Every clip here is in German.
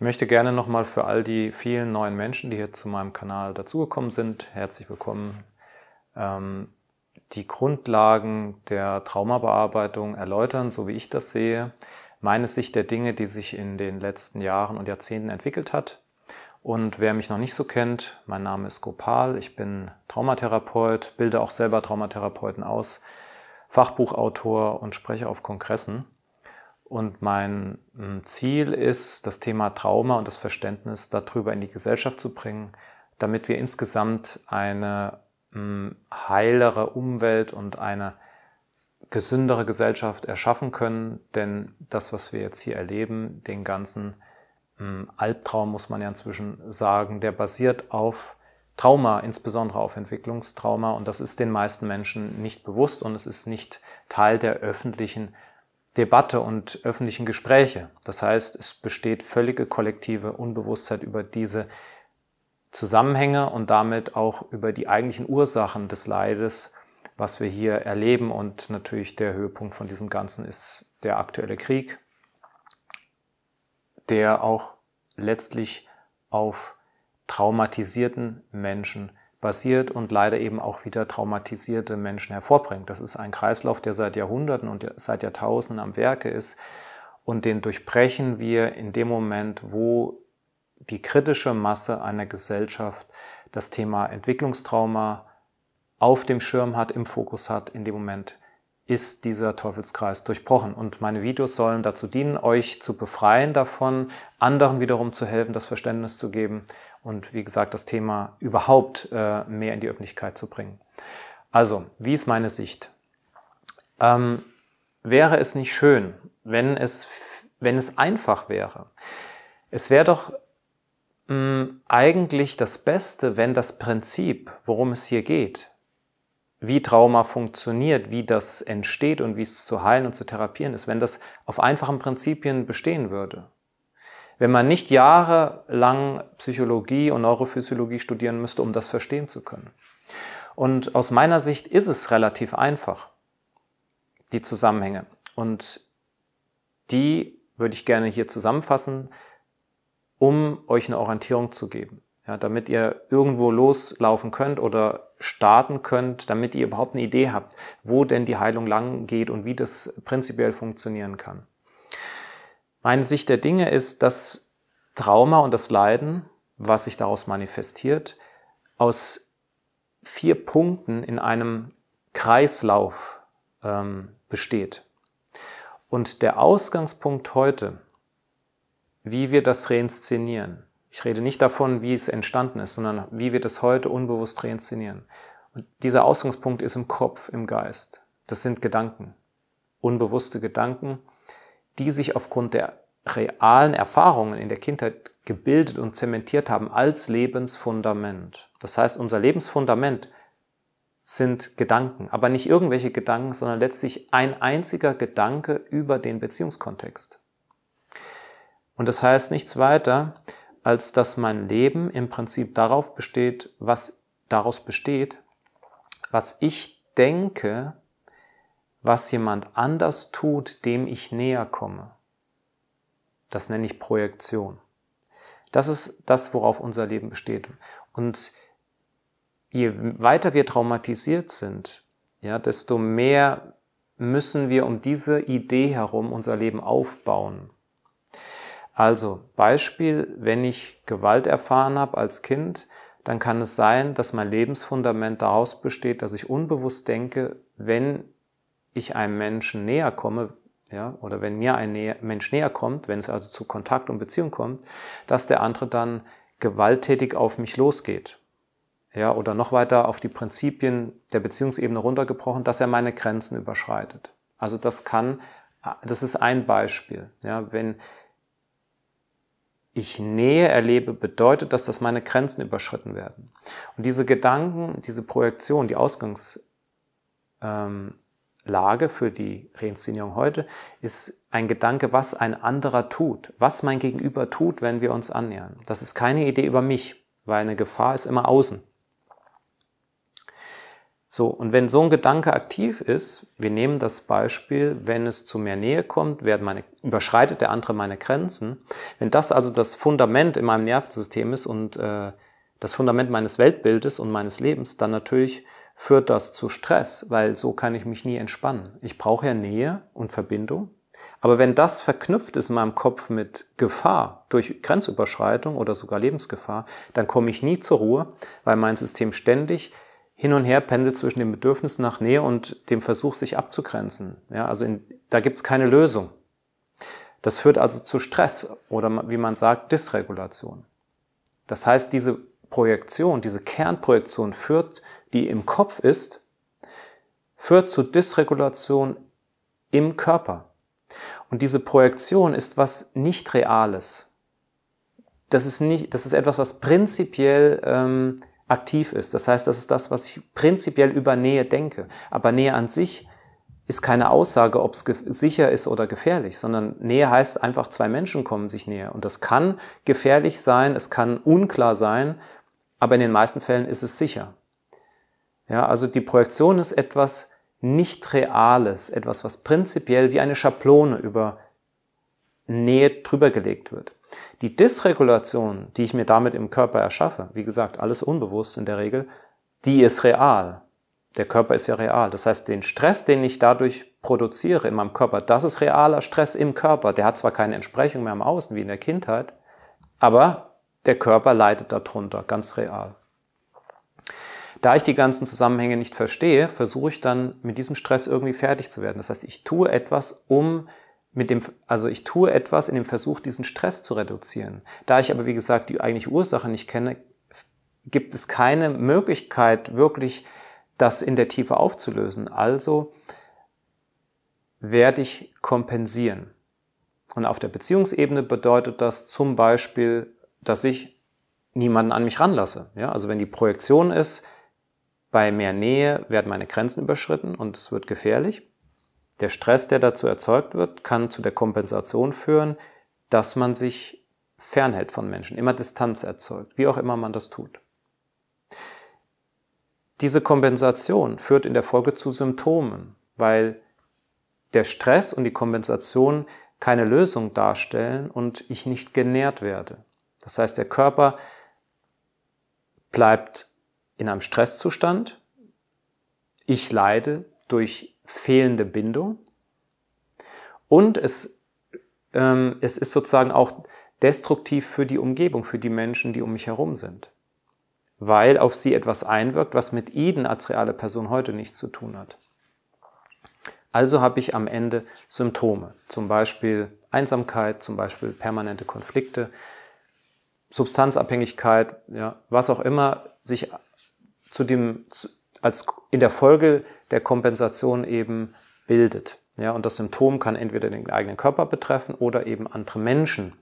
Ich möchte gerne nochmal für all die vielen neuen Menschen, die hier zu meinem Kanal dazugekommen sind, herzlich willkommen, ähm, die Grundlagen der Traumabearbeitung erläutern, so wie ich das sehe, meine Sicht der Dinge, die sich in den letzten Jahren und Jahrzehnten entwickelt hat. Und wer mich noch nicht so kennt, mein Name ist Gopal, ich bin Traumatherapeut, bilde auch selber Traumatherapeuten aus, Fachbuchautor und spreche auf Kongressen. Und mein hm, Ziel ist, das Thema Trauma und das Verständnis darüber in die Gesellschaft zu bringen, damit wir insgesamt eine hm, heilere Umwelt und eine gesündere Gesellschaft erschaffen können. Denn das, was wir jetzt hier erleben, den ganzen hm, Albtraum, muss man ja inzwischen sagen, der basiert auf Trauma, insbesondere auf Entwicklungstrauma. Und das ist den meisten Menschen nicht bewusst und es ist nicht Teil der öffentlichen Debatte und öffentlichen Gespräche. Das heißt, es besteht völlige kollektive Unbewusstheit über diese Zusammenhänge und damit auch über die eigentlichen Ursachen des Leides, was wir hier erleben. Und natürlich der Höhepunkt von diesem Ganzen ist der aktuelle Krieg, der auch letztlich auf traumatisierten Menschen basiert und leider eben auch wieder traumatisierte Menschen hervorbringt. Das ist ein Kreislauf, der seit Jahrhunderten und seit Jahrtausenden am Werke ist und den durchbrechen wir in dem Moment, wo die kritische Masse einer Gesellschaft das Thema Entwicklungstrauma auf dem Schirm hat, im Fokus hat, in dem Moment ist dieser Teufelskreis durchbrochen. Und meine Videos sollen dazu dienen, euch zu befreien davon, anderen wiederum zu helfen, das Verständnis zu geben und wie gesagt, das Thema überhaupt äh, mehr in die Öffentlichkeit zu bringen. Also, wie ist meine Sicht? Ähm, wäre es nicht schön, wenn es, wenn es einfach wäre? Es wäre doch mh, hm, eigentlich das Beste, wenn das Prinzip, worum es hier geht, wie Trauma funktioniert, wie das entsteht und wie es zu heilen und zu therapieren ist, wenn das auf einfachen Prinzipien bestehen würde. Wenn man nicht jahrelang Psychologie und Neurophysiologie studieren müsste, um das verstehen zu können. Und aus meiner Sicht ist es relativ einfach, die Zusammenhänge. Und die würde ich gerne hier zusammenfassen, um euch eine Orientierung zu geben ja, damit ihr irgendwo loslaufen könnt oder starten könnt, damit ihr überhaupt eine Idee habt, wo denn die Heilung lang geht und wie das prinzipiell funktionieren kann. Meine Sicht der Dinge ist, dass Trauma und das Leiden, was sich daraus manifestiert, aus vier Punkten in einem Kreislauf ähm, besteht. Und der Ausgangspunkt heute, wie wir das reinszenieren, ich rede nicht davon, wie es entstanden ist, sondern wie wir das heute unbewusst reinszenieren. Und dieser Ausgangspunkt ist im Kopf, im Geist. Das sind Gedanken, unbewusste Gedanken, die sich aufgrund der realen Erfahrungen in der Kindheit gebildet und zementiert haben als Lebensfundament. Das heißt, unser Lebensfundament sind Gedanken, aber nicht irgendwelche Gedanken, sondern letztlich ein einziger Gedanke über den Beziehungskontext. Und das heißt nichts weiter, als dass mein Leben im Prinzip darauf besteht, was daraus besteht, was ich denke, was jemand anders tut, dem ich näher komme. Das nenne ich Projektion. Das ist das, worauf unser Leben besteht. Und je weiter wir traumatisiert sind, ja, desto mehr müssen wir um diese Idee herum unser Leben aufbauen. Also Beispiel, wenn ich Gewalt erfahren habe als Kind, dann kann es sein, dass mein Lebensfundament daraus besteht, dass ich unbewusst denke, wenn ich einem Menschen näher komme, ja, oder wenn mir ein Mensch näher kommt, wenn es also zu Kontakt und Beziehung kommt, dass der andere dann gewalttätig auf mich losgeht. Ja, oder noch weiter auf die Prinzipien der Beziehungsebene runtergebrochen, dass er meine Grenzen überschreitet. Also das kann, das ist ein Beispiel. Ja, wenn ich Nähe erlebe, bedeutet das, dass meine Grenzen überschritten werden. Und diese Gedanken, diese Projektion, die Ausgangslage ähm, für die Reinszenierung heute ist ein Gedanke, was ein anderer tut, was mein Gegenüber tut, wenn wir uns annähern. Das ist keine Idee über mich, weil eine Gefahr ist immer außen. So, und wenn so ein Gedanke aktiv ist, wir nehmen das Beispiel, wenn es zu mehr Nähe kommt, meine, überschreitet der andere meine Grenzen. Wenn das also das Fundament in meinem Nervensystem ist und äh, das Fundament meines Weltbildes und meines Lebens, dann natürlich führt das zu Stress, weil so kann ich mich nie entspannen. Ich brauche ja Nähe und Verbindung. Aber wenn das verknüpft ist in meinem Kopf mit Gefahr durch Grenzüberschreitung oder sogar Lebensgefahr, dann komme ich nie zur Ruhe, weil mein System ständig hin und her pendelt zwischen dem Bedürfnis nach Nähe und dem Versuch, sich abzugrenzen. Ja, also in, da gibt es keine Lösung. Das führt also zu Stress oder wie man sagt, Dysregulation. Das heißt, diese Projektion, diese Kernprojektion führt, die im Kopf ist, führt zu Dysregulation im Körper. Und diese Projektion ist was nicht Reales. Das ist, nicht, das ist etwas, was prinzipiell ähm, aktiv ist. Das heißt, das ist das, was ich prinzipiell über Nähe denke. Aber Nähe an sich ist keine Aussage, ob es sicher ist oder gefährlich, sondern Nähe heißt einfach, zwei Menschen kommen sich näher. Und das kann gefährlich sein, es kann unklar sein, aber in den meisten Fällen ist es sicher. Ja, also die Projektion ist etwas nicht Reales, etwas, was prinzipiell wie eine Schablone über Nähe drüber gelegt wird. Die Dysregulation, die ich mir damit im Körper erschaffe, wie gesagt, alles unbewusst in der Regel, die ist real. Der Körper ist ja real. Das heißt, den Stress, den ich dadurch produziere in meinem Körper, das ist realer Stress im Körper. Der hat zwar keine Entsprechung mehr im Außen wie in der Kindheit, aber der Körper leidet darunter, ganz real. Da ich die ganzen Zusammenhänge nicht verstehe, versuche ich dann mit diesem Stress irgendwie fertig zu werden. Das heißt, ich tue etwas, um mit dem, also ich tue etwas in dem Versuch, diesen Stress zu reduzieren. Da ich aber, wie gesagt, die eigentliche Ursache nicht kenne, gibt es keine Möglichkeit, wirklich das in der Tiefe aufzulösen. Also werde ich kompensieren. Und auf der Beziehungsebene bedeutet das zum Beispiel, dass ich niemanden an mich ranlasse. Ja, also wenn die Projektion ist, bei mehr Nähe werden meine Grenzen überschritten und es wird gefährlich, der Stress, der dazu erzeugt wird, kann zu der Kompensation führen, dass man sich fernhält von Menschen, immer Distanz erzeugt, wie auch immer man das tut. Diese Kompensation führt in der Folge zu Symptomen, weil der Stress und die Kompensation keine Lösung darstellen und ich nicht genährt werde. Das heißt, der Körper bleibt in einem Stresszustand, ich leide durch fehlende Bindung. Und es, ähm, es ist sozusagen auch destruktiv für die Umgebung, für die Menschen, die um mich herum sind. Weil auf sie etwas einwirkt, was mit ihnen als reale Person heute nichts zu tun hat. Also habe ich am Ende Symptome, zum Beispiel Einsamkeit, zum Beispiel permanente Konflikte, Substanzabhängigkeit, ja, was auch immer sich zu dem, als in der Folge der Kompensation eben bildet. Ja, und das Symptom kann entweder den eigenen Körper betreffen oder eben andere Menschen.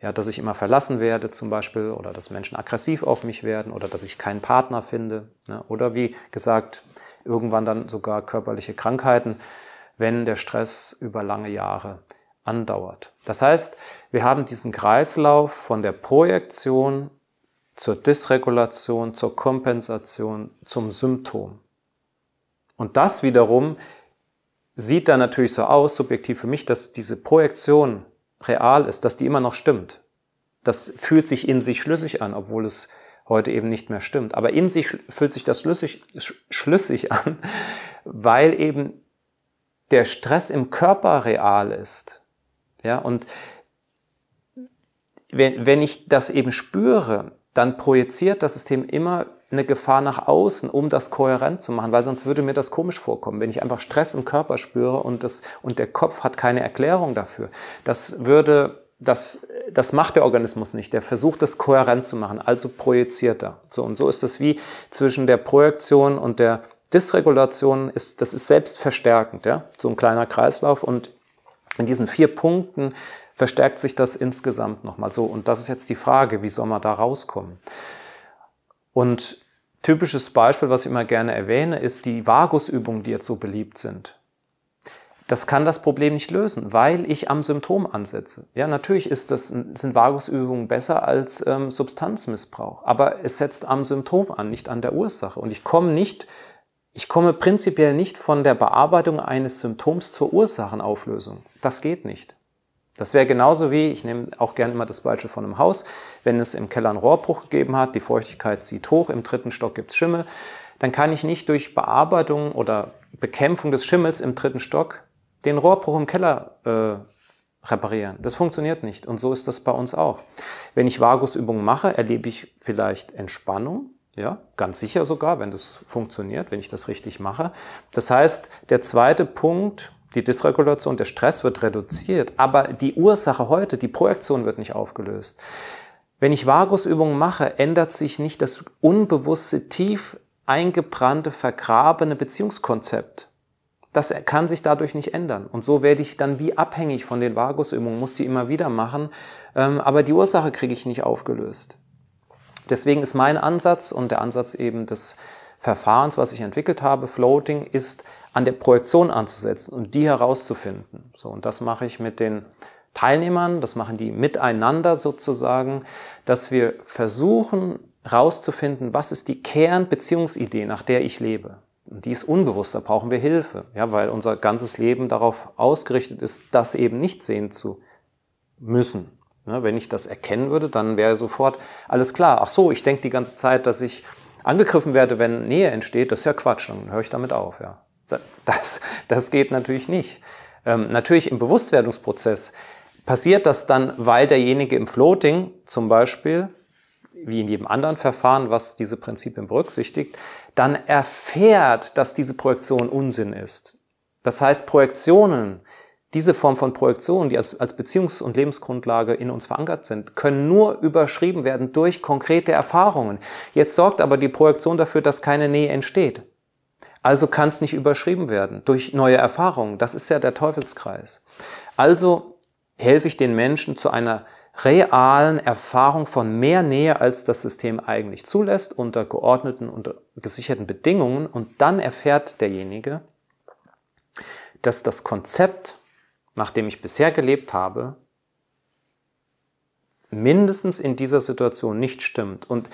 Ja, dass ich immer verlassen werde zum Beispiel oder dass Menschen aggressiv auf mich werden oder dass ich keinen Partner finde. Ja, oder wie gesagt, irgendwann dann sogar körperliche Krankheiten, wenn der Stress über lange Jahre andauert. Das heißt, wir haben diesen Kreislauf von der Projektion zur Dysregulation, zur Kompensation, zum Symptom. Und das wiederum sieht dann natürlich so aus, subjektiv für mich, dass diese Projektion real ist, dass die immer noch stimmt. Das fühlt sich in sich schlüssig an, obwohl es heute eben nicht mehr stimmt. Aber in sich fühlt sich das schlüssig, schlüssig an, weil eben der Stress im Körper real ist. Ja, und wenn, wenn ich das eben spüre, dann projiziert das System immer eine Gefahr nach außen, um das kohärent zu machen, weil sonst würde mir das komisch vorkommen, wenn ich einfach Stress im Körper spüre und, das, und der Kopf hat keine Erklärung dafür. Das würde, das, das macht der Organismus nicht. Der versucht das kohärent zu machen, also projiziert er. So, und so ist es wie zwischen der Projektion und der Dysregulation ist, das ist selbstverstärkend, ja, so ein kleiner Kreislauf und in diesen vier Punkten verstärkt sich das insgesamt nochmal so. Und das ist jetzt die Frage, wie soll man da rauskommen? Und typisches Beispiel, was ich immer gerne erwähne, ist die Vagusübungen, die jetzt so beliebt sind. Das kann das Problem nicht lösen, weil ich am Symptom ansetze. Ja, natürlich ist das, sind Vagusübungen besser als ähm, Substanzmissbrauch, aber es setzt am Symptom an, nicht an der Ursache. Und ich komme nicht Ich komme prinzipiell nicht von der Bearbeitung eines Symptoms zur Ursachenauflösung. Das geht nicht. Das wäre genauso wie, ich nehme auch gerne immer das Beispiel von einem Haus, wenn es im Keller einen Rohrbruch gegeben hat, die Feuchtigkeit zieht hoch, im dritten Stock gibt es Schimmel, dann kann ich nicht durch Bearbeitung oder Bekämpfung des Schimmels im dritten Stock den Rohrbruch im Keller äh, reparieren. Das funktioniert nicht. Und so ist das bei uns auch. Wenn ich Vagusübungen mache, erlebe ich vielleicht Entspannung, ja, ganz sicher sogar, wenn das funktioniert, wenn ich das richtig mache. Das heißt, der zweite Punkt, die Dysregulation, der Stress wird reduziert, aber die Ursache heute, die Projektion wird nicht aufgelöst. Wenn ich Vagusübungen mache, ändert sich nicht das unbewusste, tief eingebrannte, vergrabene Beziehungskonzept. Das kann sich dadurch nicht ändern. Und so werde ich dann wie abhängig von den Vagusübungen, muss die immer wieder machen, ähm, aber die Ursache kriege ich nicht aufgelöst. Deswegen ist mein Ansatz und der Ansatz eben des Verfahrens, was ich entwickelt habe, Floating, ist an der Projektion anzusetzen und die herauszufinden. So, und das mache ich mit den Teilnehmern, das machen die miteinander sozusagen, dass wir versuchen herauszufinden, was ist die Kernbeziehungsidee, nach der ich lebe. Und die ist unbewusst, da brauchen wir Hilfe, ja, weil unser ganzes Leben darauf ausgerichtet ist, das eben nicht sehen zu müssen. Ja, wenn ich das erkennen würde, dann wäre sofort alles klar. Ach so, ich denke die ganze Zeit, dass ich angegriffen werde, wenn Nähe entsteht. Das ist ja Quatsch, dann höre ich damit auf. Ja. Das, das geht natürlich nicht. Ähm, natürlich im Bewusstwerdungsprozess passiert das dann, weil derjenige im Floating zum Beispiel, wie in jedem anderen Verfahren, was diese Prinzipien berücksichtigt, dann erfährt, dass diese Projektion Unsinn ist. Das heißt, Projektionen, diese Form von Projektion, die als, als Beziehungs- und Lebensgrundlage in uns verankert sind, können nur überschrieben werden durch konkrete Erfahrungen. Jetzt sorgt aber die Projektion dafür, dass keine Nähe entsteht. Also kann es nicht überschrieben werden durch neue Erfahrungen. Das ist ja der Teufelskreis. Also helfe ich den Menschen zu einer realen Erfahrung von mehr Nähe, als das System eigentlich zulässt, unter geordneten und gesicherten Bedingungen. Und dann erfährt derjenige, dass das Konzept, nach dem ich bisher gelebt habe, mindestens in dieser Situation nicht stimmt. Und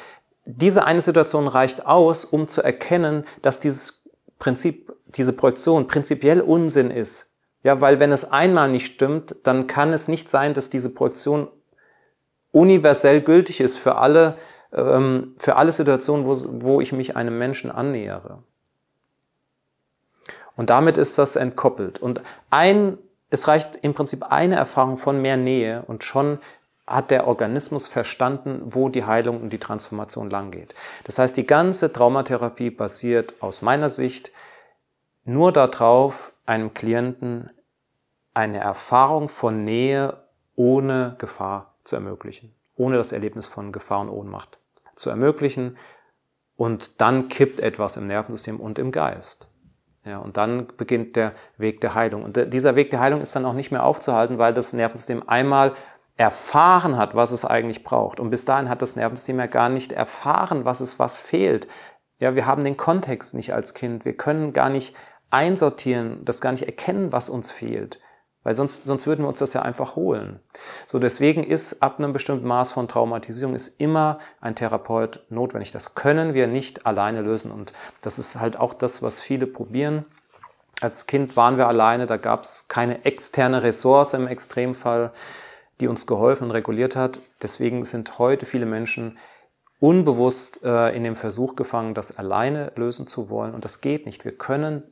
diese eine Situation reicht aus, um zu erkennen, dass dieses Prinzip, diese Projektion prinzipiell Unsinn ist. Ja, weil wenn es einmal nicht stimmt, dann kann es nicht sein, dass diese Projektion universell gültig ist für alle, ähm, für alle Situationen, wo, wo ich mich einem Menschen annähere. Und damit ist das entkoppelt. Und ein, es reicht im Prinzip eine Erfahrung von mehr Nähe und schon hat der Organismus verstanden, wo die Heilung und die Transformation langgeht. Das heißt, die ganze Traumatherapie basiert aus meiner Sicht nur darauf, einem Klienten eine Erfahrung von Nähe ohne Gefahr zu ermöglichen, ohne das Erlebnis von Gefahr und Ohnmacht zu ermöglichen. Und dann kippt etwas im Nervensystem und im Geist. Ja, und dann beginnt der Weg der Heilung. Und dieser Weg der Heilung ist dann auch nicht mehr aufzuhalten, weil das Nervensystem einmal erfahren hat, was es eigentlich braucht. Und bis dahin hat das Nervensystem ja gar nicht erfahren, was es was fehlt. Ja, wir haben den Kontext nicht als Kind. Wir können gar nicht einsortieren, das gar nicht erkennen, was uns fehlt. Weil sonst, sonst würden wir uns das ja einfach holen. So, deswegen ist ab einem bestimmten Maß von Traumatisierung ist immer ein Therapeut notwendig. Das können wir nicht alleine lösen. Und das ist halt auch das, was viele probieren. Als Kind waren wir alleine, da gab es keine externe Ressource im Extremfall, die uns geholfen und reguliert hat. Deswegen sind heute viele Menschen unbewusst äh, in dem Versuch gefangen, das alleine lösen zu wollen. Und das geht nicht. Wir können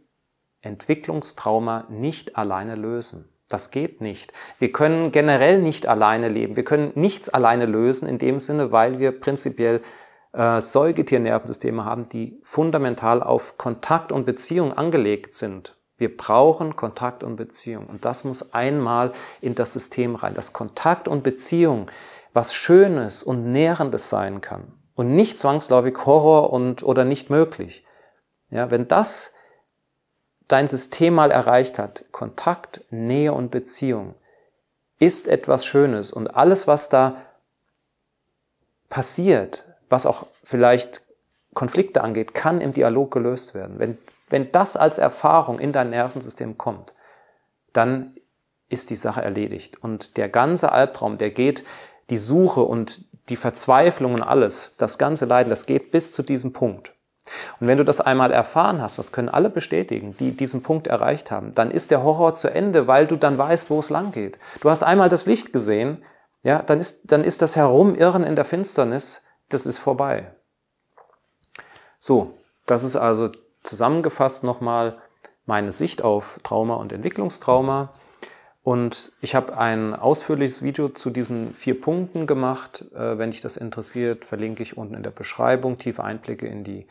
Entwicklungstrauma nicht alleine lösen. Das geht nicht. Wir können generell nicht alleine leben. Wir können nichts alleine lösen in dem Sinne, weil wir prinzipiell äh, Säugetiernervensysteme haben, die fundamental auf Kontakt und Beziehung angelegt sind. Wir brauchen Kontakt und Beziehung. Und das muss einmal in das System rein. Dass Kontakt und Beziehung was Schönes und Nährendes sein kann. Und nicht zwangsläufig Horror und, oder nicht möglich. Ja, wenn das dein System mal erreicht hat, Kontakt, Nähe und Beziehung, ist etwas Schönes. Und alles, was da passiert, was auch vielleicht Konflikte angeht, kann im Dialog gelöst werden. Wenn, wenn das als Erfahrung in dein Nervensystem kommt, dann ist die Sache erledigt. Und der ganze Albtraum, der geht, die Suche und die Verzweiflung und alles, das ganze Leiden, das geht bis zu diesem Punkt. Und wenn du das einmal erfahren hast, das können alle bestätigen, die diesen Punkt erreicht haben, dann ist der Horror zu Ende, weil du dann weißt, wo es lang geht. Du hast einmal das Licht gesehen, ja, dann ist, dann ist das Herumirren in der Finsternis, das ist vorbei. So, das ist also zusammengefasst nochmal meine Sicht auf Trauma und Entwicklungstrauma. Und ich habe ein ausführliches Video zu diesen vier Punkten gemacht. Äh, wenn dich das interessiert, verlinke ich unten in der Beschreibung tiefe Einblicke in die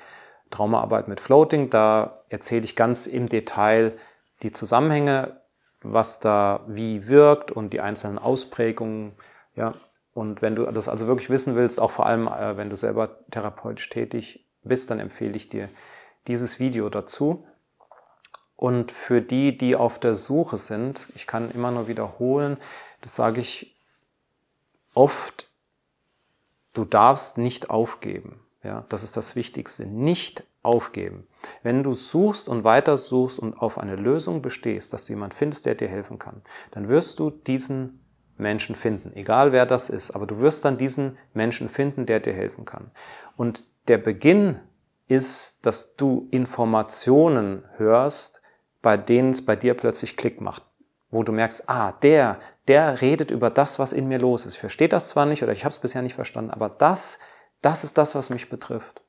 Traumaarbeit mit Floating. Da erzähle ich ganz im Detail die Zusammenhänge, was da wie wirkt und die einzelnen Ausprägungen. Ja, und wenn du das also wirklich wissen willst, auch vor allem, äh, wenn du selber therapeutisch tätig bist, dann empfehle ich dir dieses Video dazu. Und für die, die auf der Suche sind, ich kann immer nur wiederholen, das sage ich oft, du darfst nicht aufgeben. Ja, das ist das Wichtigste. Nicht aufgeben. Wenn du suchst und weiter suchst und auf eine Lösung bestehst, dass du jemanden findest, der dir helfen kann, dann wirst du diesen Menschen finden, egal wer das ist, aber du wirst dann diesen Menschen finden, der dir helfen kann. Und der Beginn ist, dass du Informationen hörst, bei denen es bei dir plötzlich Klick macht, wo du merkst, ah, der, der redet über das, was in mir los ist. Ich verstehe das zwar nicht oder ich habe es bisher nicht verstanden, aber das, das ist das, was mich betrifft.